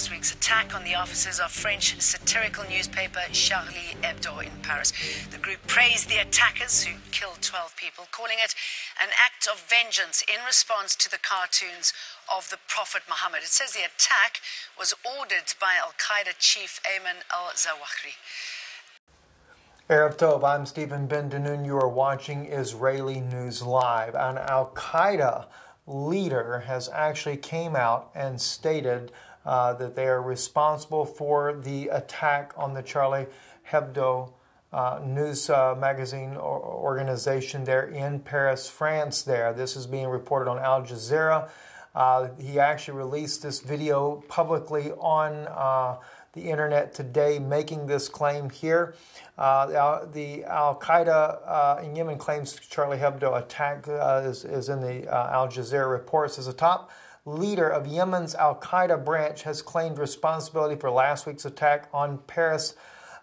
last week's attack on the offices of French satirical newspaper Charlie Hebdo in Paris. The group praised the attackers who killed 12 people, calling it an act of vengeance in response to the cartoons of the Prophet Muhammad. It says the attack was ordered by Al Qaeda chief Ayman al Zawahiri. Arab Tov, I'm Stephen Ben. You are watching Israeli News Live. An Al Qaeda leader has actually came out and stated uh, that they are responsible for the attack on the Charlie Hebdo uh, news uh, magazine or organization there in Paris, France. There, this is being reported on Al Jazeera. Uh, he actually released this video publicly on uh, the internet today making this claim here. Uh, the Al Qaeda in Yemen claims Charlie Hebdo attack is, is, in the Al Jazeera reports as a top leader of Yemen's Al Qaeda branch has claimed responsibility for last week's attack on Paris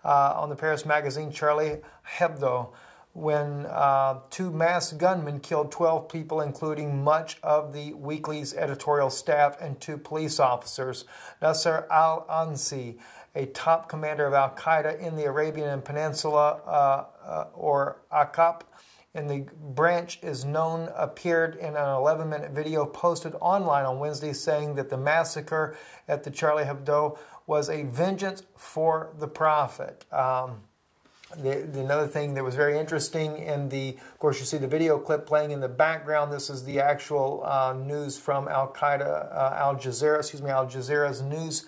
uh, on the Paris magazine Charlie Hebdo when uh, two masked gunmen killed 12 people, including much of the weekly's editorial staff and two police officers. Nasser al Ansi, a top commander of Al Qaeda in the Arabian Peninsula, uh, uh, or AQAP, in the branch is known, appeared in an 11 minute video posted online on Wednesday saying that the massacre at the Charlie Hebdo was a vengeance for the Prophet. Um, the, the, another thing that was very interesting in the, of course, you see the video clip playing in the background. This is the actual uh, news from Al Qaeda, uh, Al Jazeera, excuse me, Al Jazeera's news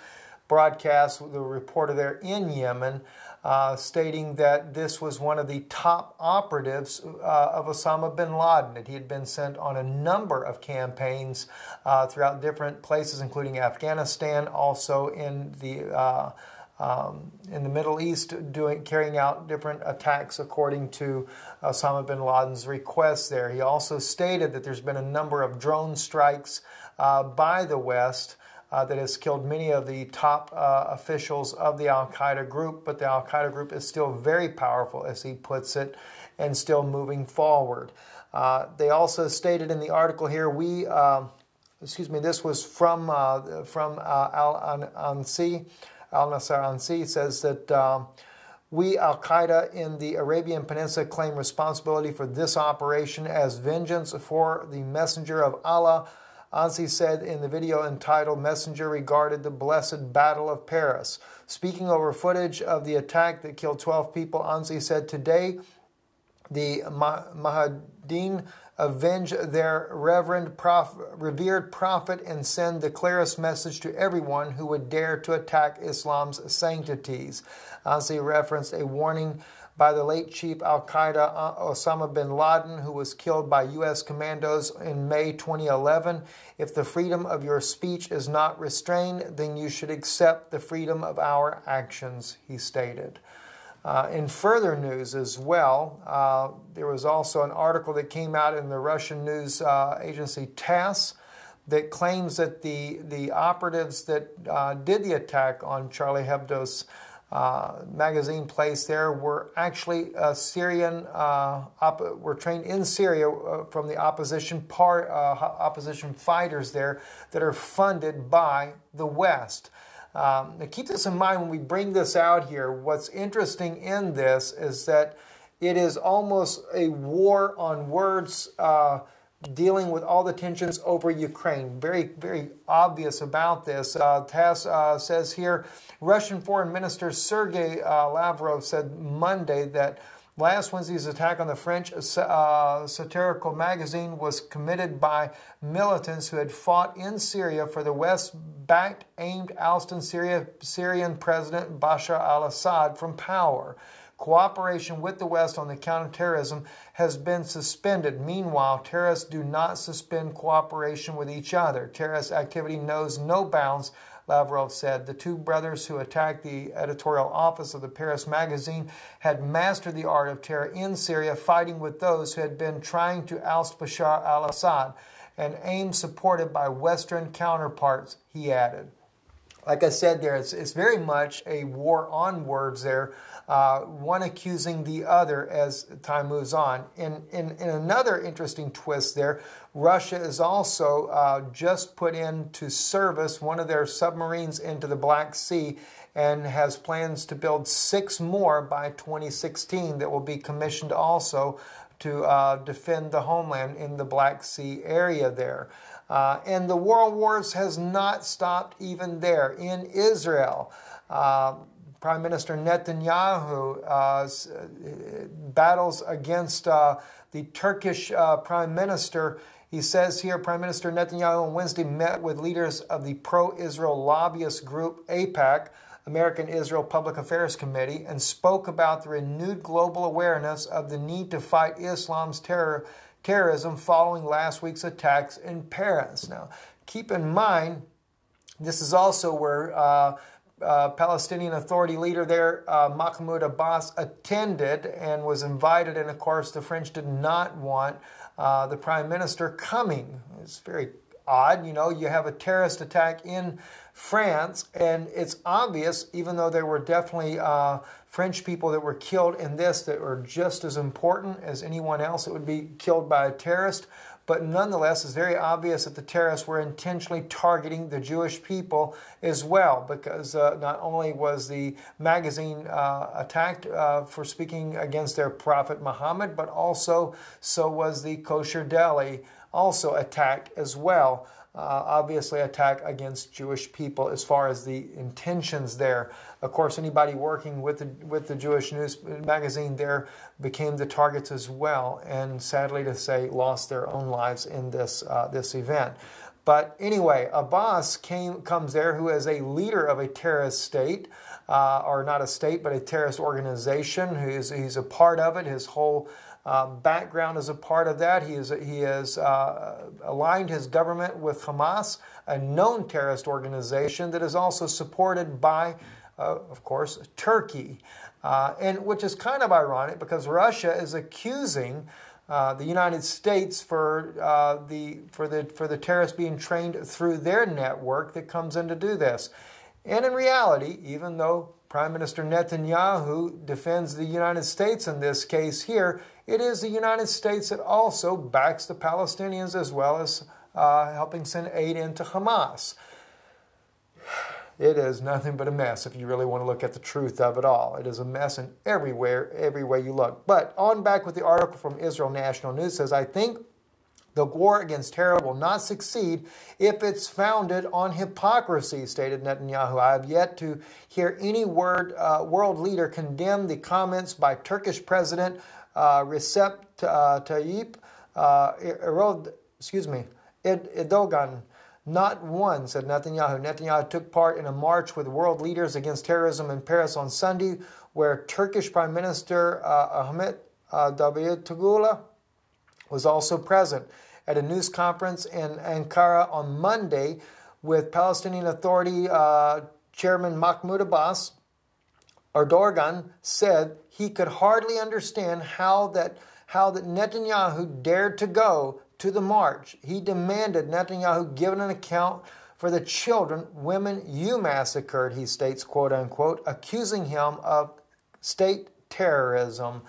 broadcast. The reporter there in Yemen uh, stating that this was one of the top operatives uh, of Osama bin Laden. That he had been sent on a number of campaigns uh, throughout different places, including Afghanistan, also in the uh, um, in the Middle East doing carrying out different attacks according to Osama bin Laden's request there. He also stated that there's been a number of drone strikes uh, by the West uh, that has killed many of the top uh, officials of the Al Qaeda group, but the Al Qaeda group is still very powerful, as he puts it, and still moving forward. Uh, they also stated in the article here, we, um, excuse me, this was from, uh, from uh, Al Ansi. Al Nasser Ansi says that um, we, Al Qaeda in the Arabian Peninsula, claim responsibility for this operation as vengeance for the messenger of Allah. Ansi said in the video entitled Messenger regarded the blessed Battle of Paris. Speaking over footage of the attack that killed 12 people, Ansi said, Today, the Mahadin avenge their reverend prof, revered prophet and send the clearest message to everyone who would dare to attack Islam's sanctities. Ansi referenced a warning by the late chief Al Qaeda uh, Osama bin Laden, who was killed by U.S. commandos in May 2011. If the freedom of your speech is not restrained, then you should accept the freedom of our actions, he stated. Uh, in further news as well, uh, there was also an article that came out in the Russian news uh, agency TASS that claims that the, the operatives that uh, did the attack on Charlie Hebdo's uh, magazine place there were actually uh, Syrian, were trained in Syria from the opposition part, opposition fighters there that are funded by the West. Um, now keep this in mind when we bring this out here. What's interesting in this is that it is almost a war on words uh, dealing with all the tensions over Ukraine. Very, very obvious about this. Uh, TASS uh, says here Russian Foreign Minister Sergei uh, Lavrov said Monday that Last Wednesday's attack on the French uh, satirical magazine was committed by militants who had fought in Syria for the West backed aimed ousting Syria, Syrian President Bashar al Assad from power. Cooperation with the West on the counterterrorism has been suspended. Meanwhile, terrorists do not suspend cooperation with each other. Terrorist activity knows no bounds Lavrov said the two brothers who attacked the editorial office of the Paris magazine had mastered the art of terror in Syria, fighting with those who had been trying to oust Bashar al Assad, an aim supported by Western counterparts, he added. Like I said there, it's, it's very much a war on words there, uh, one accusing the other as time moves on. In, in, in another interesting twist there, Russia is also uh, just put into service one of their submarines into the Black Sea and has plans to build six more by 2016 that will be commissioned also to uh, defend the homeland in the Black Sea area there. Uh, and the war world wars has not stopped even there. In Israel, uh, Prime Minister Netanyahu uh, battles against uh, the Turkish uh, Prime Minister. He says here Prime Minister Netanyahu on Wednesday met with leaders of the pro Israel lobbyist group AIPAC, American Israel Public Affairs Committee, and spoke about the renewed global awareness of the need to fight Islam's terror terrorism following last week's attacks in Paris. Now, keep in mind, this is also where uh, uh, Palestinian Authority leader there, uh, Mahmoud Abbas, attended and was invited. And of course, the French did not want uh, the prime minister coming. It's very odd. You know, you have a terrorist attack in France, and it's obvious, even though there were definitely uh, French people that were killed in this that were just as important as anyone else that would be killed by a terrorist. But nonetheless, it's very obvious that the terrorists were intentionally targeting the Jewish people as well, because uh, not only was the magazine uh, attacked uh, for speaking against their prophet Muhammad, but also so was the kosher deli also attacked as well. Uh, obviously, attack against Jewish people as far as the intentions there. Of course, anybody working with the, with the Jewish news magazine there became the targets as well, and sadly to say, lost their own lives in this, uh, this event. But anyway, Abbas came, comes there who is a leader of a terrorist state, uh, or not a state, but a terrorist organization. Who is, he's a part of it. His whole uh, background is a part of that. He, is, he has uh, aligned his government with Hamas, a known terrorist organization that is also supported by, uh, of course, Turkey. Uh, and which is kind of ironic because Russia is accusing uh, the United States for uh, the for the for the terrorists being trained through their network that comes in to do this. And in reality, even though Prime Minister Netanyahu defends the United States in this case here, it is the United States that also backs the Palestinians as well as uh, helping send aid into Hamas. It is nothing but a mess if you really want to look at the truth of it all. It is a mess in everywhere, every way you look. But on back with the article from Israel National News says, I think the war against terror will not succeed if it's founded on hypocrisy, stated Netanyahu. I have yet to hear any word, uh, world leader condemn the comments by Turkish President uh, Recep uh, Tayyip uh, me, Erdogan not one, said Netanyahu. Netanyahu took part in a march with world leaders against terrorism in Paris on Sunday, where Turkish Prime Minister uh, Ahmet uh, Davutoglu was also present. At a news conference in Ankara on Monday with Palestinian Authority uh, Chairman Mahmoud Abbas, Erdogan said he could hardly understand how that, how that Netanyahu dared to go to the march. He demanded Netanyahu give an account for the children, women you massacred, he states, quote unquote, accusing him of state terrorism.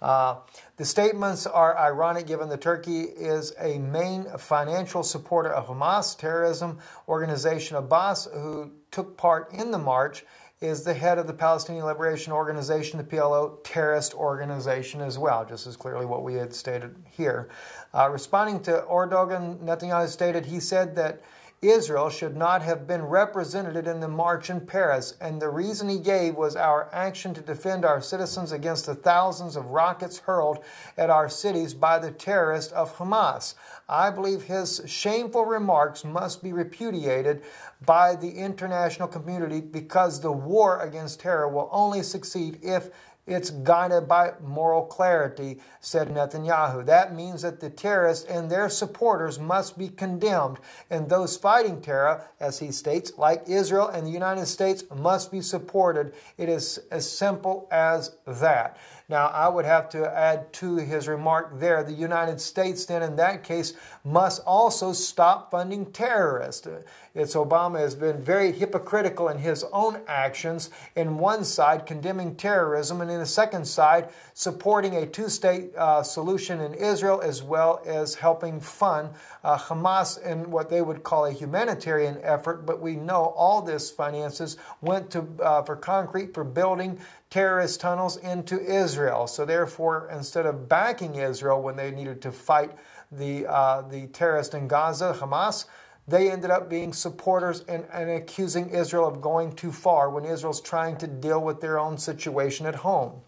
Uh, the statements are ironic given that Turkey is a main financial supporter of Hamas terrorism organization. Abbas, who took part in the march, is the head of the Palestinian Liberation Organization, the PLO terrorist organization as well, just as clearly what we had stated here. Uh, responding to Erdogan, Netanyahu stated he said that Israel should not have been represented in the march in Paris, and the reason he gave was our action to defend our citizens against the thousands of rockets hurled at our cities by the terrorists of Hamas. I believe his shameful remarks must be repudiated by the international community because the war against terror will only succeed if it's guided by moral clarity, said Netanyahu. That means that the terrorists and their supporters must be condemned, and those fighting terror, as he states, like Israel and the United States, must be supported. It is as simple as that. Now, I would have to add to his remark there the United States, then, in that case, must also stop funding terrorists. It's Obama has been very hypocritical in his own actions. In one side, condemning terrorism, and in the second side, supporting a two state uh, solution in Israel as well as helping fund uh, Hamas in what they would call a humanitarian effort. But we know all this finances went to uh, for concrete for building terrorist tunnels into Israel. So therefore, instead of backing Israel when they needed to fight the uh, the terrorists in Gaza, Hamas, they ended up being supporters and, and accusing Israel of going too far when Israel's trying to deal with their own situation at home.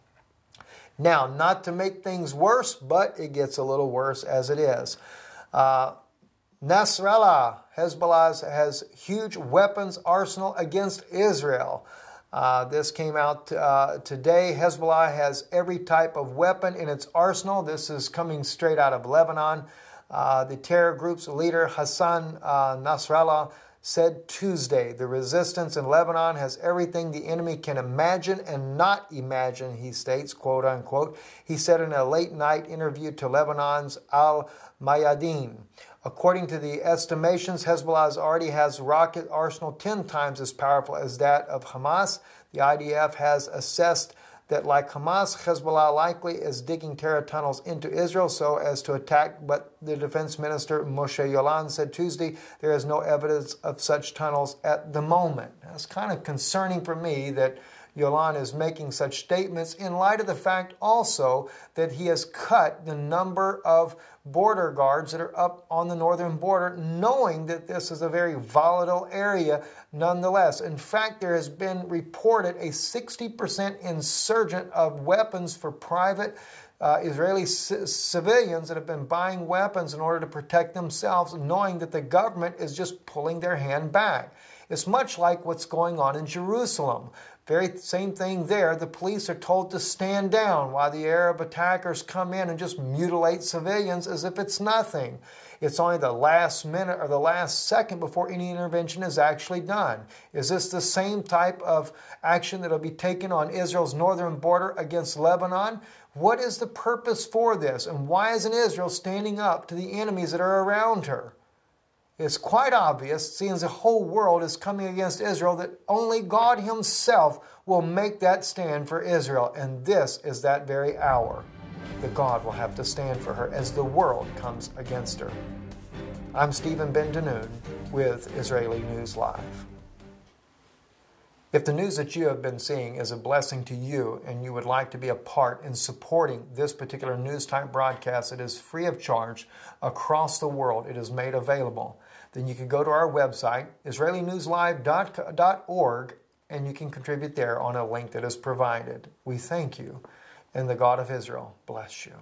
Now, not to make things worse, but it gets a little worse as it is. Uh, Nasrallah, Hezbollah has huge weapons arsenal against Israel. Uh, this came out uh, today. Hezbollah has every type of weapon in its arsenal. This is coming straight out of Lebanon. Uh, the terror group's leader, Hassan uh, Nasrallah, said Tuesday the resistance in Lebanon has everything the enemy can imagine and not imagine, he states, quote unquote. He said in a late night interview to Lebanon's Al Mayadeen. According to the estimations, Hezbollah already has rocket arsenal 10 times as powerful as that of Hamas. The IDF has assessed that, like Hamas, Hezbollah likely is digging terror tunnels into Israel so as to attack. But the defense minister, Moshe Yaalon, said Tuesday there is no evidence of such tunnels at the moment. It's kind of concerning for me that Yaalon is making such statements in light of the fact also that he has cut the number of border guards that are up on the northern border, knowing that this is a very volatile area nonetheless. In fact, there has been reported a 60% insurgent of weapons for private. Uh, Israeli civilians that have been buying weapons in order to protect themselves, knowing that the government is just pulling their hand back. It's much like what's going on in Jerusalem. Very same thing there. The police are told to stand down while the Arab attackers come in and just mutilate civilians as if it's nothing. It's only the last minute or the last second before any intervention is actually done. Is this the same type of action that will be taken on Israel's northern border against Lebanon? What is the purpose for this? And why isn't Israel standing up to the enemies that are around her? It's quite obvious, seeing the whole world is coming against Israel, that only God Himself will make that stand for Israel. And this is that very hour that God will have to stand for her as the world comes against her. I'm Stephen Ben Danoon with Israeli News Live. If the news that you have been seeing is a blessing to you and you would like to be a part in supporting this particular news type broadcast, it is free of charge across the world. It is made available. Then you can go to our website, IsraeliNewsLive.org, and you can contribute there on a link that is provided. We thank you, and the God of Israel bless you.